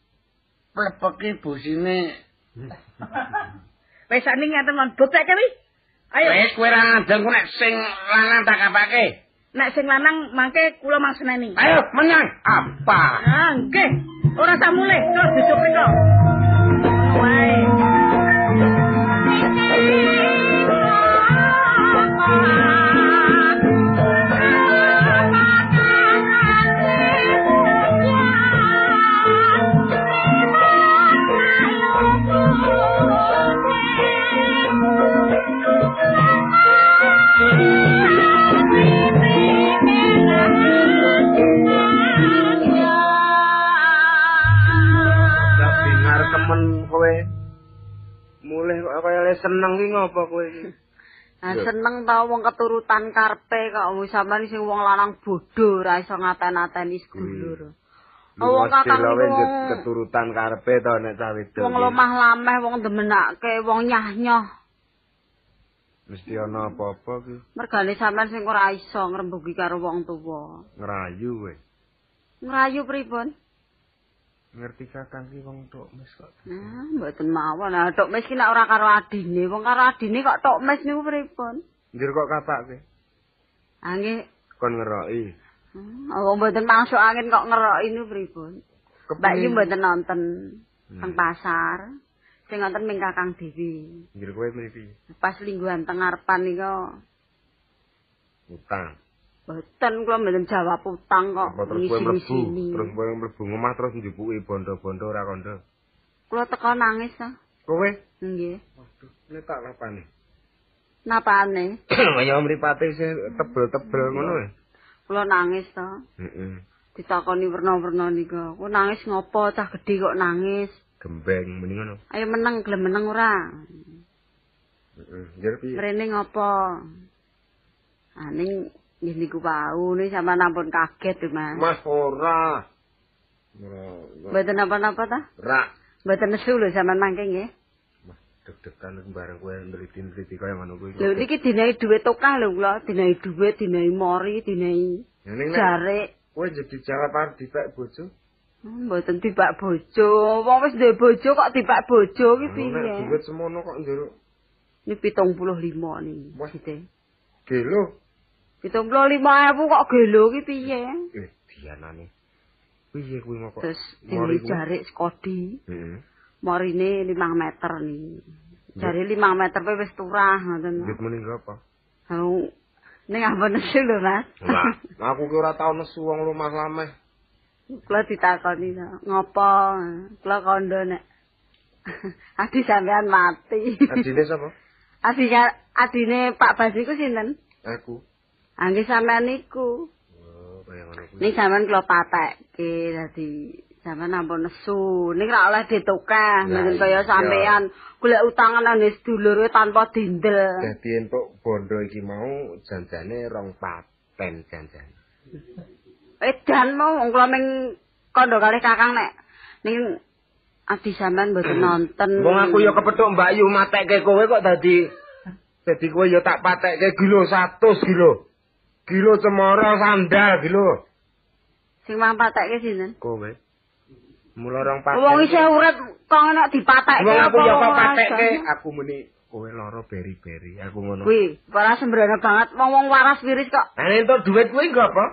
Plepeki busine. Wis sakniki ngaten mon buktekke wi. Ayo. Wis kowe ra ngandeng ku nek sing lanang tak kapake. Nek sing lanang mangke kula mangseneni. Ayo menyang. Apa? Ah, nggih. Ora usah mulih, terus duduk mriko. Wae. Le seneng ki ngopo kowe iki? Nah, seneng tau wong keturutan karpe kok sampean sing wong lanang bodho ora iso ngaten-ateni sedulur. Oh, wong kakang keturutan karepe to nek cah wedok. wong lemah lameh wong demenake wong nyah-nyoh. Mesti ana apa-apa ki Mergane sampean sing ora iso ngrembugi karo wong tuwa. ngrayu kowe. Ngrayu pripun? Ngerti kakang ki wong tok mes kok. Nah, mboten mawon. Nah, tok mes ki nek ora karo adine, wong karo adine kok tok mes niku pripun? Njur kok kapake? Ah nggih, Kon ngeroki. hmm, oh mboten masuk angin kok ngeroki niku pripun? Mbak iki mboten nonton teng pasar. Sing nonton ming Kakang Dewi. Njur kowe mriki Pas lingguhan teng ngarepan niku utang. Mboten kula mboten jawab utang kok terus kowe mlebu? Terus kowe mlebu ngomah terus njupuki bondo-bondo ora kondo. Kula teko nangis to. Kowe? Nggih. Waduh, nek tak lapane. Napane? Kaya mripate sing tebel-tebel ngono ya. Kula nangis to. Heeh. Ditakoni werna-werna niku. Kok nangis ngopo cah gedhe kok nangis? Gembeng mending ngono. Ayo meneng gelem meneng ora? Heeh. Njur piye? Mrene ngopo? Ah ning nggih niku wau nih sampean ampun kaget Mas. Mas ora. Mboten napa-napa ta? Ora. Mboten nesu lho sampean mangke nggih. Mas deg-degan bareng kowe nliti-nliti kaya ngono kuwi. Lho niki dinai dhuwit tokah lho kula, dinai dhuwit, dinai mori, dinai nek jarik. kowe jadi arep dipek bojo. Hmm, Mboten tibak bojo. Wong wis duwe bojo kok tibak bojo ki Nek piye? duit semono kok njero Ini 75 nih. Wah. Sithik. gelo. 75.000 kok gelo ki piye? Eh, dianane. Piye kuwi mau kok? Terus dinai kuwi? jarik Skodi. Heeh. Morine 5 meter nih. Jari 5 meter pe wis turah ngoten. Duit mending apa? Hau ning ampun nesu lho, Mas. Lah, aku ki ora tau nesu wong lumah lameh. Kula ditakoni to, ngopo? Kula kondo nek Adi sampean mati. Adine sapa? Adi adine Pak Basiku sinten? Aku. Angge sampean niku. Oh, kaya ngono kuwi. Ning sampean kula patekke dadi sampean ampun nesu. Ning ra oleh ditokeh, Lah, mboten kaya sampean golek utangan nang sedulur tanpa dindel. Dadi entuk bondo iki mau janjane rong paten janjane. Edan mau wong kula ming kondo kalih Kakang nek ning adi sampean mboten nonton. Wong aku ya kepethuk Mbak Yu matekke kowe kok dadi dadi kowe ya tak patekke kilo 100 kilo. Kilo cemara sandal kilo. sing mang patekke sinten? Kowe. Mula rong paten. Wong isih urip kok enak dipatekke. Wong aku ya kok apa patekke, aku muni kowe lara beri-beri. Aku ngono. Kuwi, ora sembrana banget wong-wong waras wiris kok. Nah, entuk duit kuwi nggo apa?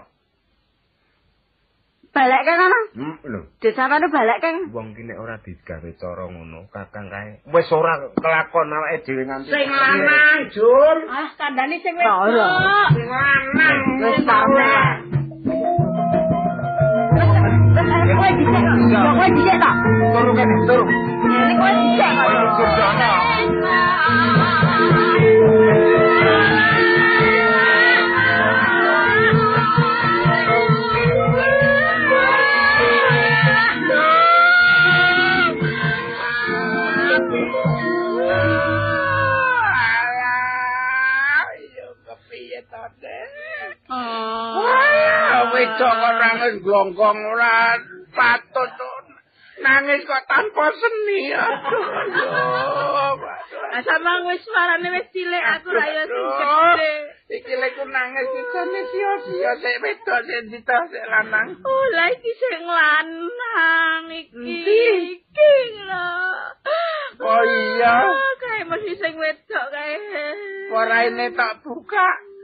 Balekke kana? Hmm, lho. Desa sampeyan balekke. Wong ki nek ora digawe cara ngono, kakang kae wis ora kelakon awake dhewe nganti. Sing lanang, Jul. Ah, kandhane sing Ora. Sing lanang. Wis sampeyan. Kowe kok. Kowe dhisik kok. Turu kan, turu. Ini kowe dhisik Wah, wedok kok nangis glongkong ora patut. Nangis kok tanpa seni. Aduh, aduh. Sama wis marane wis cilik aku ra ya sing gedhe. Iki lek nangis iki sia-sia sik wedok sik dita sik lanang. Oh, lah iki sing lanang iki. Iki lho. Oh, iya? Kae mesti sing wedok kae. Poraine tak buka.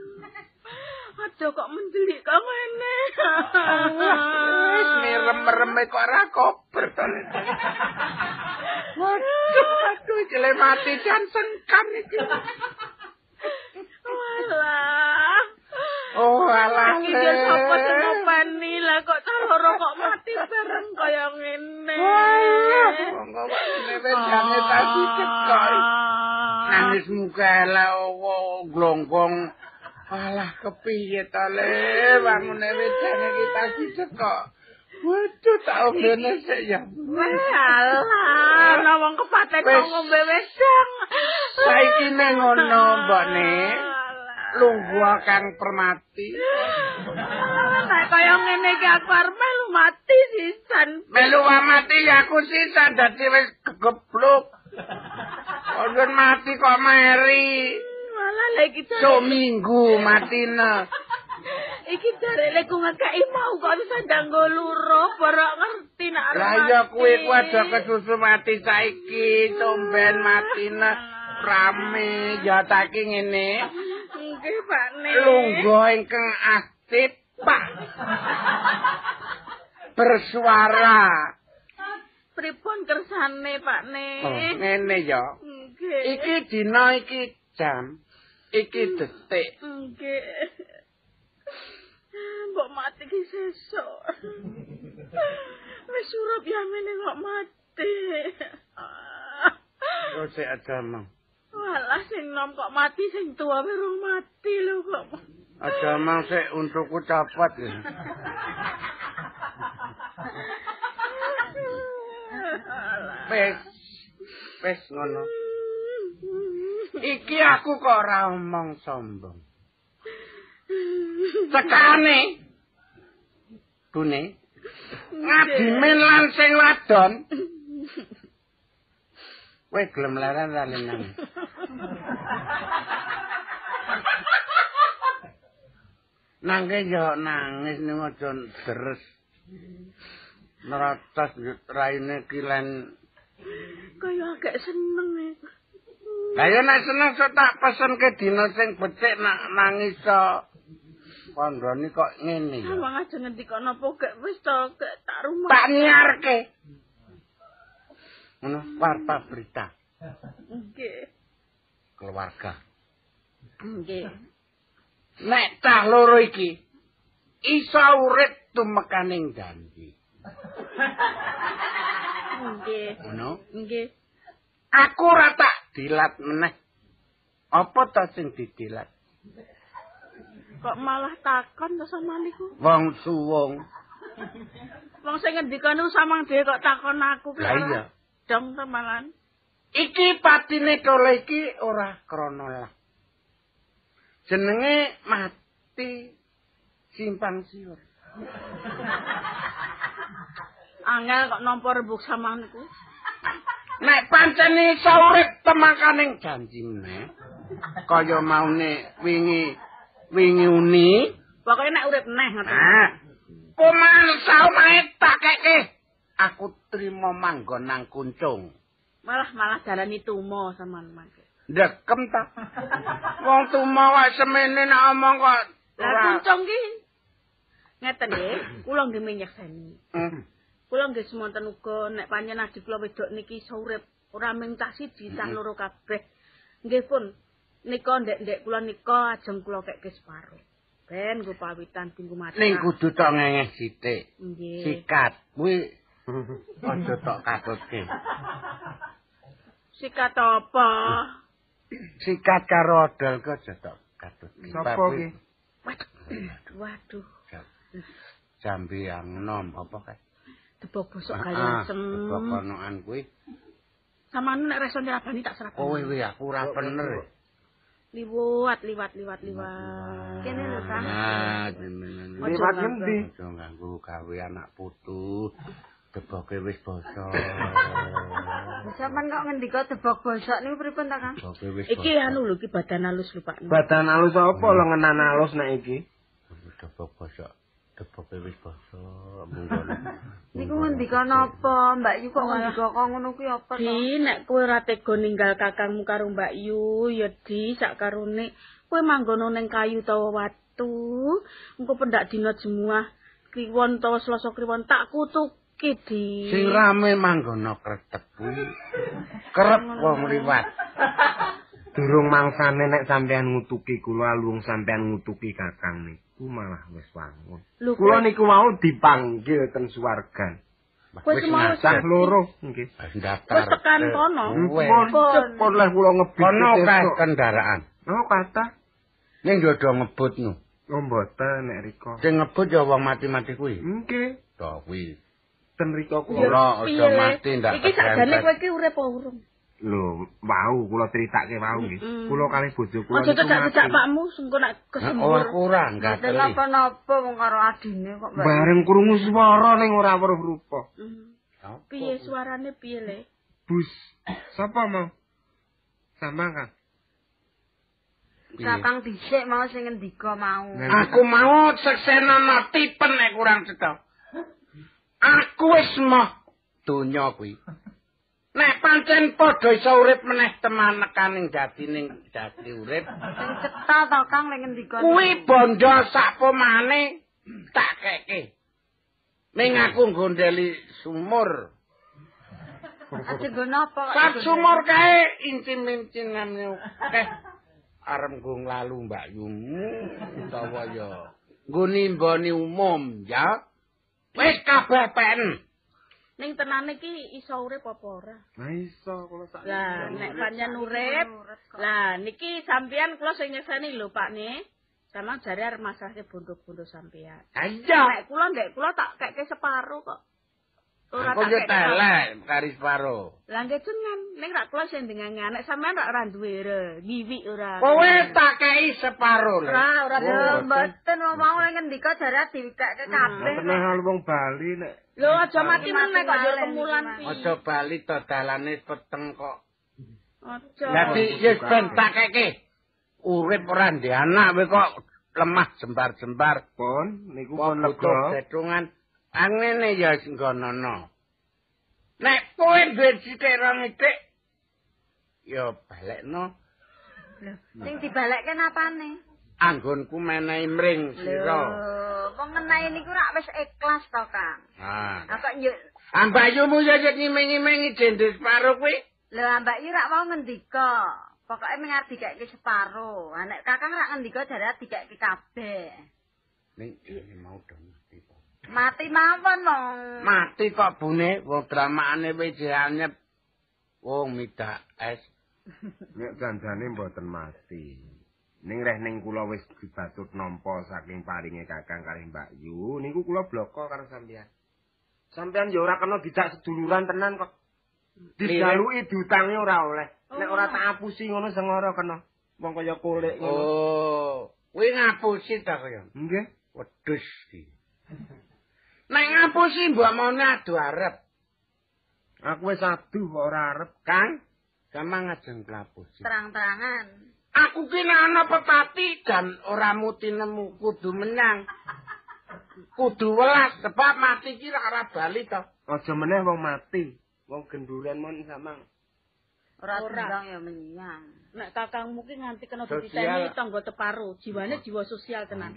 Aduh kok mendelik kok ngene. Wis mirem-mereme kok ora kober to. Waduh, aduh, iki mati jan sengkan iki. Walah. Oh, alah. Iki sapa sing ngopeni lah kok loro kok mati bareng kaya ngene. Wah, monggo wae wedane tadi cekok. Nangis muka lah oh, glongkong. Alah kepiye to le bangune wedane kita cekok. Waduh, tak ombene sik ya. Alah, ana wong kepaten kok ngombe wedang. Saiki nang ngono, mbokne. Lungguh kang permati. Nek kaya ngene iki aku arep melu mati sisan. Melu mati ya aku sisa dadi wis gegeblok. Kok mati kok meri. Malah lagi So minggu matine. Iki jare lek ku ngekeki mau kok bisa ndanggo luro, barok ngerti Lah iya mati. kuwi ku aja kesusu mati saiki, tumben matine rame ya taki ngene. Nggih, Pak Nek. Lungguh ingkang aktif, Pak. Bersuara. Pripun kersane, Pak Nek? Oh, ngene ya. Nggih. Iki dina iki jam, iki detik. Nggih. Mbok mati ki sesuk. Wis surup yamene kok mati. Kok sik aja mang. Walah sing nom kok mati sing tua berung mati lho kok. Aja mang sik untukku copot ya. Wis. Wis ngono. Iki aku kok ora omong sombong. Tekane. Bune. Ngadimen lan sing wadon. Kowe gelem leren ra lenang. Nangke yo nangis ning aja deres. Neratas raine kilen. Kaya agak seneng e. Lah ya nek seneng sok tak pesenke dina sing becik nak nangis so. Kandhane kok ngene ya. Awang aja ngendika napa gek wis to gek tak rumah. Tak nyiarke. Ngono warta berita Nggih. keluarga. Nggih. Nek cah loro iki iso urip tumekaning janji. Nggih. Ngono. Nggih. Aku ora tak dilat meneh. Apa to sing didilat? Kok malah takon to sama niku? Wong suwung. Wong sing ngendika niku samang dhewe kok takon aku ki. Lah iya. Dong temalan. Iki patine tole iki ora krana lah. Jenenge mati simpang siur. Angel kok nampa rembug samang niku. Nek pancen iso urip temakaning janjine. Kaya maune wingi wingi uni. Pokoke nek urip neh ngoten. Ah. Kuman saunae tak keke. Aku trimo manggon nang kuncung. Malah malah dalani tumo sampean mangke. Ndekem ta. Wong tumo wae semene nek omong kok Lah kuncung ki ngeten nggih, kula nggih menyekseni. Hmm. Kula nggih semonten uga nek panjen adik kula wedok niki iso urip ora mung tak siji cah loro kabeh. Nggih pun nika ndek-ndek kula nika ajeng kula keke separo. Ben nggo pawitan tinggu mati. Ning kudu tok ngengeh sithik. nggih. Sikat kuwi aja tok katutke. Sikat apa? Sikat karo odol kok aja tok katutke. Sapa Bab ki? Waduh. Waduh. Jambi yang nom apa kae? Debok bosok Ah, kaya asem. Bokonoan kuwi. Samane nek reso nyerabani tak serap. Kowe kuwi aku ora bener. Liwat, liwat, liwat, liwat. Kene lho, Kang. Ah, jenengan. Liwat ngendi? Aja ganggu gawe anak putu. Deboke wis basa. Sampeyan kok ngendika debok bosok niku pripun ta, Kang? Deboke wis Iki anu lho, iki badan halus lho, Pak. Badan alus apa lengenan alus nek iki? Debok basa. Deboke wis basa. Munggon. Niku ngendika napa? Mbak Yu kok ngendika kok ngono kuwi apa? Di, nek kowe ora tega ninggal kakangmu karo Mbak Yu, ya di sak karone kowe manggono ning kayu utawa watu. Engko pendak dina jemuah kliwon utawa selasa kliwon tak kutuki di. Sing rame manggono kretep kuwi. Kerep wong liwat. Durung mangsane nek sampean ngutuki kula alung sampean ngutuki kakang niku malah wis wangun. Kula niku mau dipanggil ten suwargan. Wis ngajar. loro nggih. Wis daftar. Wis tekan kono. Wes. Pun pun lah kula ngebut. Kono kae kendaraan. Oh kata Ning yo do ngebut nu. oh mboten nek riko. Sing ngebut ya wong mati-mati kuwi. Nggih. mriko kuwi. Ten rika Ya, kula. Aja mati ndak Iki sakjane kowe iki urip apa urung? Lho, wau kula critakake wau nggih. Kula kalih bojo kula Aja cecak-cecak mati. pakmu sengko nek Ora kesembur. kurang gateli. napa-napa wong karo adine kok. Bareng krungu swara ning ora weruh rupa. Hmm. Piye suarane piye, Le? Bus. Sapa mau? Sambang kan? Kakang dhisik mau sing ngendika mau. Aku mau seksenono tipen nek kurang cetha. Aku wis moh donya kuwi. Nek pancen padha iso urip meneh teman nekaning dadi ning dadi urip, Sing cetha to Kang lek ngendika. kuwi bondo sapomane tak keke. Ning aku gondeli sumur. Aja nggo napa. Sak sumur kae incin-incinan akeh. Arep nggo nglalu Mbak Yumu utawa ya nggo nimboni umum ya. Wis kabeh pen. Ning tenane iki iso urip apa ora? Nah iso kula sak. Lah, nek pancen urip, lah niki sampean kula sing nyeseni lho Pak ne. Sama jare arep masake bondo-bondo sampean. Ayo. Nek kula ndek kula tak keke separo kok. Ora tak telek kari separo. Lah nggih jenengan, ning rak kula sing dengane anak sampean rak ora duwe re, giwi ora. Kowe tak kei separo ora ora Oh, mboten mau ngendika jare diwikake kabeh. Tenang hal wong Bali nek Lho aja mati meneh kok yo kemulan malih, pi. Aja bali to dalane peteng kok. Aja. Dadi yes ben tak keke. Urip ora ndek anak kowe kok lemah jembar-jembar. pun niku Kok pun lega. detungan. Angene ya sing ngono. Nek kowe duwe sithik rong itik ya balekno Lho, sing dibalekke napane? anggonku menehi mring Lho, sira. wong ngenahi niku rak wis ikhlas to, Kang. Ah. Lah kok yo Ambayumu ya jet ngiming-imingi jendhes separo kuwi. Lho, Mbak Yu rak mau ngendika. Pokoke mengar dikeke separo. Ah, Nek Kakang rak ngendika jare dikeke kabeh. Ning mau do mati mawon wong. Mati kok bune wong dramaane wis anyep. Wong midak es. Nek janjane mboten mati. Ning reh ning kula wis dibatut nampa saking paringe Kakang kalih Mbak Yu, niku kula bloko karo sampean. Sampean ya ora kena dijak seduluran tenan kok. Dijaluki diutangi ora oleh. Nek ora tak apusi ngono sengara kena. Wong kaya kulik ngono. Oh, kuwi ngapusi ta kaya. Nggih. Wedhus iki. Nek ngapusi mbok mone adu arep, Aku wis aduh kok ora arep. Kang. Gampang ngajeng klapusi. Terang-terangan. Aku ki ana pepati dan ora muti nemu kudu menyang. Kudu welas sebab mati ki ora bali to. Aja meneh wong mati. Wong genduren mon samang. Ora tendang ya menyang. Nek kakangmu ki nganti kena dititeni tangga teparo, jiwane jiwa sosial tenan.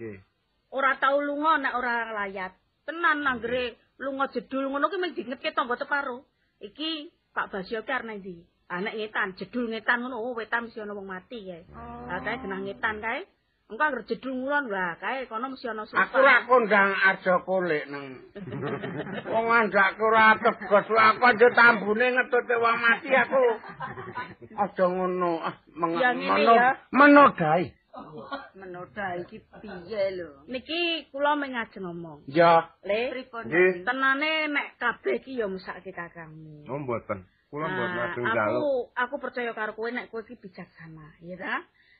Ora tau lunga nek ora layat. Tenan nanggere lunga jedul ngono ki mung diingetke tangga teparo. Iki Pak Basyo ki arep ndi? Ah nek ngetan, jedul ngetan ngono, oh wetan mesti ana wong mati kae. Lah kae genah ngetan kae. Engko anggere jedul ngulon lah kae kono mesti ana sofa. Aku ra kondang aja kulik nang. Wong andakku ora tegos aku aja tambune ngetute wong mati aku. Aja ngono. Ah, meng- ngene meno- menodai. Menoda iki piye lho? Niki kula mengajeng ngomong. Ya, Le, Pripun? Nggih. tenane nek kabeh ki ya mesake kakangmu. Oh mboten. Kula mboten Nah, ajeng aku njaluk. aku percaya karo kowe nek kowe iki bijaksana, ya ta?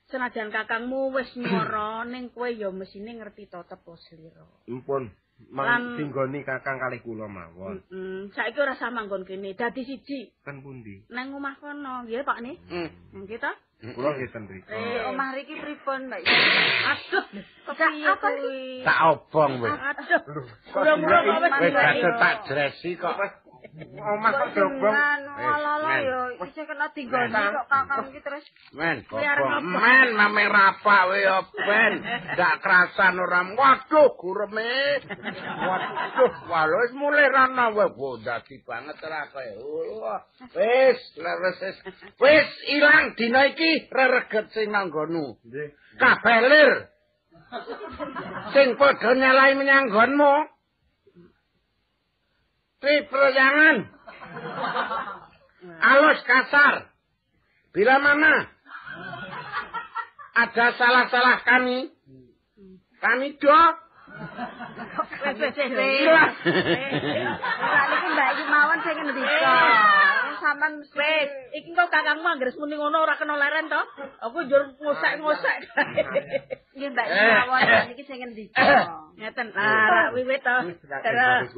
Senajan kakangmu wis nyoro ning kowe ya mesine ngerti to tepo slira. Impun. Mang Lan- singgoni kakang kalih kula mawon. Heeh, saiki ora sama nggon kene, dadi siji Ten pundi? nang omah kono, nggih Pak ne? hmm. Nang kita? Kula nggih ten mriki. Eh, Omah riki pripun, Mbak? Aduh, kepiye apa kuwi? tak obong wis. Aduh, murah-murah kok wis tak dresi kok. Omah kok dobong. Jenengan ala-ala men. ya isih kena tinggoni kok kakang iki terus Men? Men, mame rapak we ya ben. Ndak kerasan ora. Waduh, gureme. Waduh, walau wis mulai rana we. Wo, dadi banget ora kowe. Wah, Wis, leres wis. Wis ilang dina iki rereget sing nanggonu. Nggih. Kabeh lir. Sing padha nyalai menyanggonmu. Triproyangan. Alus kasar. Bila mana ada salah-salah kami, kami do Wis wis wis. Wis. Ora niki Mbak Yu mawon sing ngendika. Sampeyan Wis, iki kok kakangmu anggere muni ngono ora kena leren to? Aku njur ngosek-ngosek. nggih Mbak Yu Eh. mawon niki sing ngendika. Ngeten. Lah, ra wiwit to. Terus.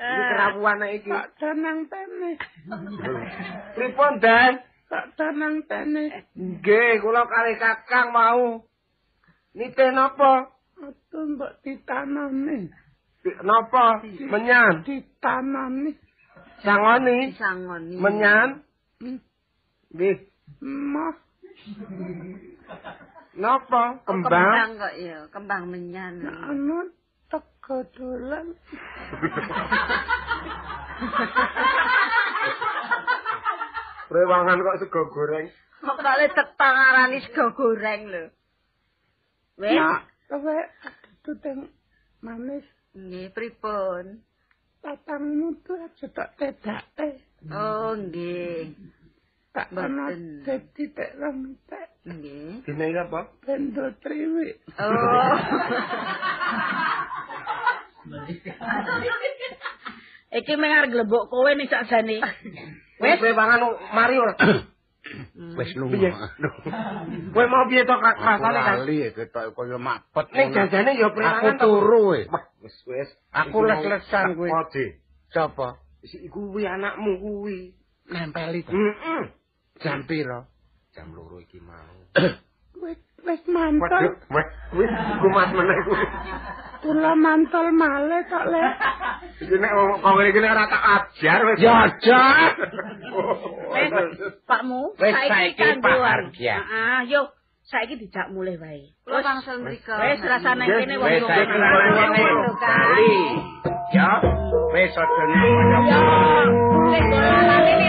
Iki. Eh. Iki nek iki. Tak tenang tene. Pripun, Dan? Tak tenang tene. Nggih, kula kali Kakang mau. Nite napa? Aduh mbok ditanami. Napa? Menyan. Ditanami. Sangoni. Disangoni. Menyan. Nggih. Mah Napa? Oh, Kembang. kok ya, kembang menyan. anu teko dolan. Rewangan kok sego goreng. Kok kale tetang arani sego goreng lho. Wis. Nak kowe tuteng manis Nggih, pripun? tatangmu tuh aja tak tedake. Oh, nggih. Tak ana dadi tek tek Nggih. Dene iki apa? bendo triwi. Oh. Iki mung arep glebok kowe ning sakjane. Wis rewangan mari ora. Wis Piye? Kowe mau piye to rasane Kak? lali ketok kaya mapet. Ning jajane ya aku prewangan to. turu Wis wis. Aku les-lesan kuwi. Ode. Coba Si kuwi anakmu kuwi. nempeli to. Heeh. Jam pira? Jam loro iki mau. Wis wis mantul. wes kuwi kumat meneh kuwi. Kula mantul male kok le. Iki nek wong kok ngene iki nek ora tak ajar wis. Ya aja. Wis, Pakmu, Wis, saiki Pak. Hargia. Heeh, yo saiki dijak mulih wae. Kula wangsul mriko. Wis rasane kene wong Wis. Bali. Ya, wis aja nang Yo, sing golongan ini